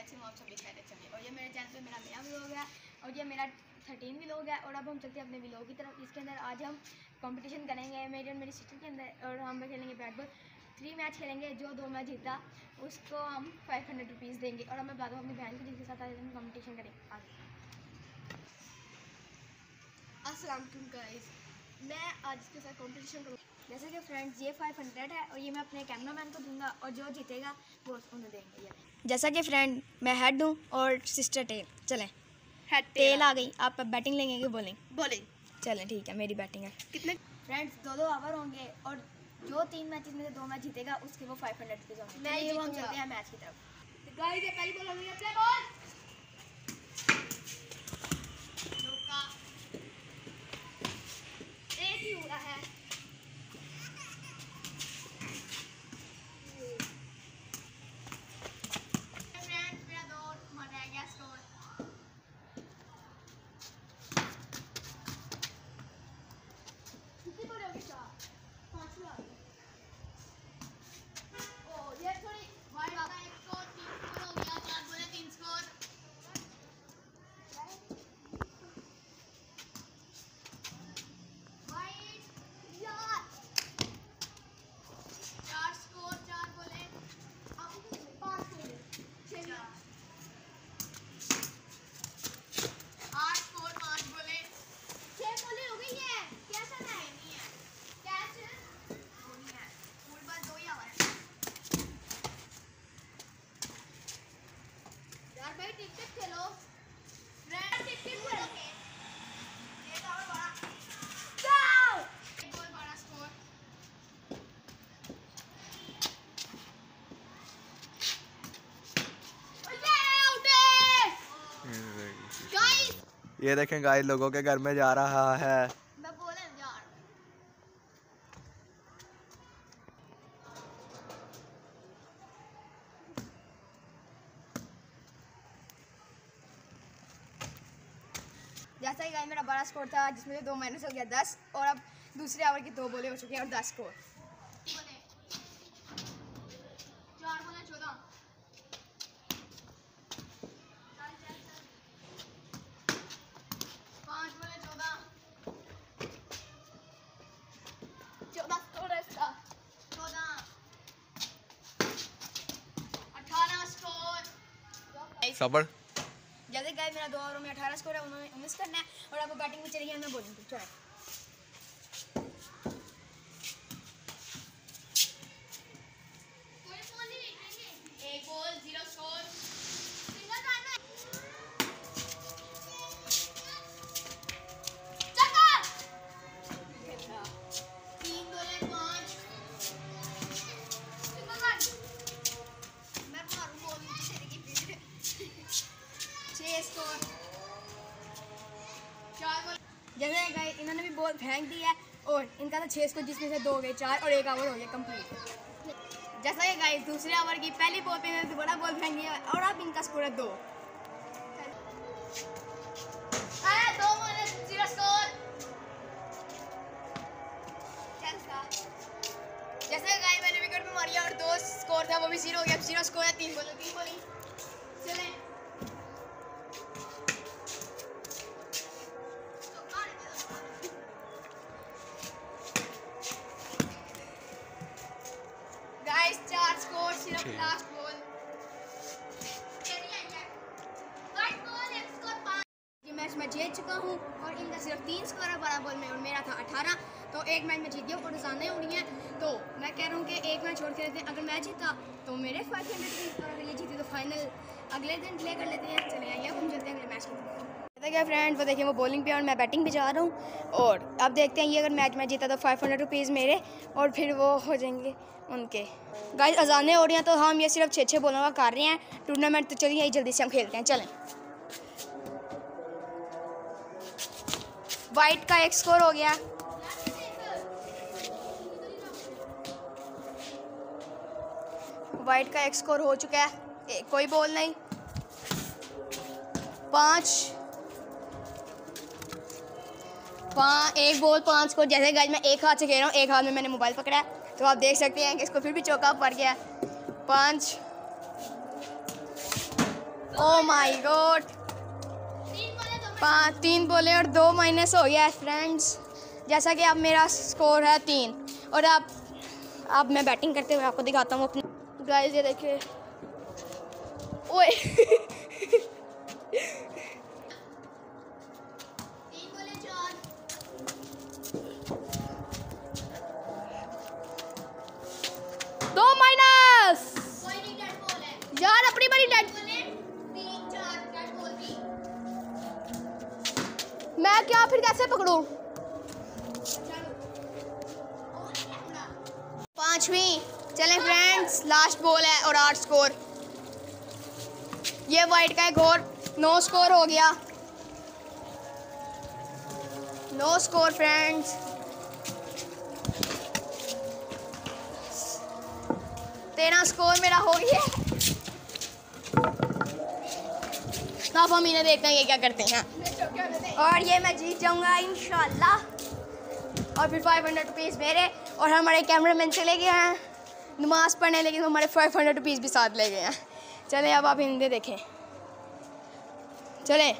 खैरियत हूँ आप सभी खैरियत। और ये मेरे चैनल पे मेरा नया व्लॉग है, और ये मेरा थर्टीन व्लॉग है, और अब हम चलते हैं अपने व्लॉग की तरफ़। इसके अंदर आज हम कंपटीशन करेंगे, मेरे और मेरी सिस्टर के अंदर, और हम खेलेंगे बैट बॉल थ्री मैच खेलेंगे, जो दो मैच जीता, उसको हम फाइव हंड्रेड रुपीज़ देंगे। और हमें बता दो अपनी बहन को, जिसके साथ आज हम कंपटीशन करेंगे आगे। अस्सलाम वालेकुम गाइस मैं आज इसके साथ कॉम्पिटिशन करूँ। जैसे कि फ्रेंड्स ये 500 है और ये मैं अपने कैमरामैन को दूँगा और जो जीतेगा वो उन्हें देंगे ये। जैसा कि फ्रेंड मैं हेड हूँ और सिस्टर टेल चलें। है टेल आ गई। आप बैटिंग लेंगे कि बॉलिंग बॉलिंग चलें ठीक है मेरी बैटिंग है। कितने? फ्रेंड्स दो दो ओवर होंगे और जो तीन मैचेस में से दो मैच जीतेगा उसके वो फाइव हंड्रेड रुपीज़ होंगे मैं चलिए, हम चलते हैं मैच की तरफ़। गाइस ये पहली बॉल हो गई। बॉल रोका एक ही हुआ है फ्रेंड्स मेरा दो हमारा रह गया स्कोर कितनी बॉल हो गई चार पांचवा ओ ये थोड़ी वाइट का एक स्कोर तीन स्कोर हो गया चार बोले तीन स्कोर वाइट यार चार स्कोर चार बोले आप पाँच हो गए छह आठ स्कोर पाँच बोले छह बॉलें हो गई है कैसा है नहीं है कैच दो नहीं है फुल बार दो ही आवा है यार भाई टिक टिक खेलो फ्रेंड टिक टिक खेलो एक और बड़ा Go! एक और बड़ा स्कोर ये आउट है गाइस ये देखें गाइस लोगों के घर में जा रहा है। जैसा कि गाइस मेरा बड़ा स्कोर था, जिसमें से दो माइनस हो गया, दस, और अब दूसरे ओवर की दो बोले हो चुके हैं, और दस स्कोर चार बोले चौदह पाँच बोले चौदह चौदह स्कोर है इसका चौदह अठारह स्कोर सबर जैसे गाय मेरा दो ओवर में अठारह स्कोर है, उन्होंने उन्नीस करना है, और आपको बैटिंग में चली हमें बोलूँगी जैसे इन्होंने भी बॉल फेंक दी है, और इनका तो छः स्कोर जिसमें से दो गए, चार, और एक ओवर हो गया कंप्लीट जैसा कि गाइस दूसरे ओवर की पहली बॉल पे इन्होंने बड़ा बॉल फेंक दिया और अब इनका स्कोर है दो। जैसे मैंने विकेट पे मारी और दो स्कोर था, वो भी ज़ीरो हो गया ज़ीरो स्कोर है, तीन बॉल, तीन ये मैच मैं जीत चुका हूँ और इनका सिर्फ़ तीन स्कोर है बड़ा बॉल में और मेरा था अठारह। तो एक मैच में जीत गया और रसाने हो रही हैं। तो मैं कह रहा हूँ कि एक मैच छोड़ के लेते हैं। अगर मैं जीता तो मेरे फाइव हंड्रेड और अगर ये जीती तो फाइनल अगले दिन प्ले कर लेते हैं। चले आइए हम चलते हैं अगले मैच की क्या फ्रेंड वो देखिए वो बॉलिंग पे और मैं बैटिंग भी जा रहा हूँ। और अब देखते हैं ये अगर मैच में जीता तो फाइव हंड्रेड रुपीज़ मेरे और फिर वो हो जाएँगे उनके। गाइस अजानें हो रही हैं तो हम ये सिर्फ़ छः छः बॉलों का कर रहे हैं। टूर्नामेंट तो चलिए यही जल्दी से हम खेलते हैं, चलें। वाइट का एक स्कोर हो गया। वाइट का एक स्कोर हो चुका है। कोई बॉल नहीं। पाँच। पाँच, एक बॉल पाँच को, जैसे गाइस मैं एक हाथ से खेल रहा हूँ, एक हाथ में मैंने मोबाइल पकड़ा है। तो आप देख सकते हैं कि इसको फिर भी चौका पड़ गया पाँच। ओ माय गॉड पाँच, तीन बोले और दो माइनस हो गया है फ्रेंड्स जैसा कि अब मेरा स्कोर है तीन। और अब अब मैं बैटिंग करते हुए आपको दिखाता हूँ अपनी। गाइस ये देखिए। ओए। मैं क्या फिर कैसे पकड़ूं? पांचवी, चले फ्रेंड्स लास्ट बॉल है और आठ स्कोर ये वाइट का एक और नो स्कोर हो गया. नो स्कोर फ्रेंड्स तेरह स्कोर मेरा हो गया अब हम इन्हें देखते हैं ये क्या करते हैं। और ये मैं जीत जाऊँगा, इंशाल्लाह। और फिर फाइव हंड्रेड रुपीज़ मेरे और हमारे कैमरामैन चले गए हैं। नमाज़ पढ़ने लेकिन हमारे फाइव हंड्रेड रुपीज़ भी साथ ले गए हैं। चलें, अब आप हिंदी देखें। चलें।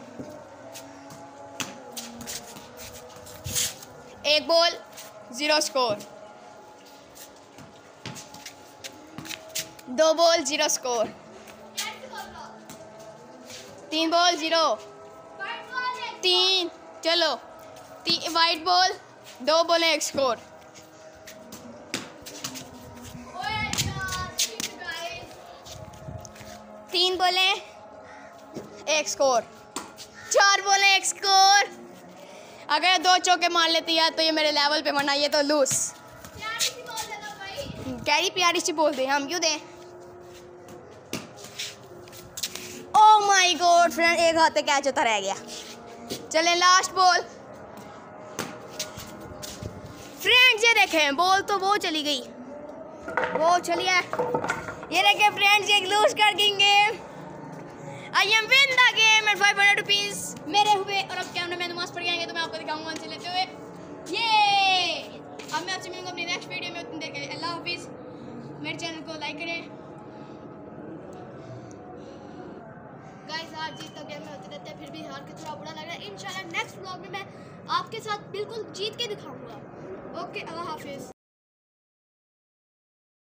एक बॉल ज़ीरो स्कोर दो बॉल ज़ीरो स्कोर तीन बॉल ज़ीरो तीन चलो। ती, वाइट बॉल दो बॉल एक स्कोर तीन बोले एक स्कोर चार बोले एक स्कोर अगर दो चौके मार लेती है तो ये मेरे लेवल पे वरना ये तो लूस कैरी प्यारी सी बोल दे हम क्यों दें? ओ माय गॉड फ्रेंड एक हाथ कैच होता रह गया। चलें लास्ट बॉल फ्रेंड्स ये देखें बॉल तो वो चली गई। वो चली है। ये देखें फ्रेंड्स ये लूज कर देंगे। I am win the game and 500 rupees मेरे हुए, और अब कैमरा मैन नमाज़ पढ़ के आएँगे तो मैं आपको दिखाऊँगा उनसे लेते हुए। ये अब मैं आपसे मिलूँगा अपनी नेक्स्ट वीडियो में उतनी देर के लिए अल्लाह हाफिज़ मेरे चैनल को लाइक करें। गाइस हार जीत का गेम में होते रहते हैं, फिर भी हार के थोड़ा बुरा लग रहा है। इंशाल्लाह नेक्स्ट व्लॉग में मैं आपके साथ बिल्कुल जीत के दिखाऊँगा। ओके अल्लाह हाफिज़।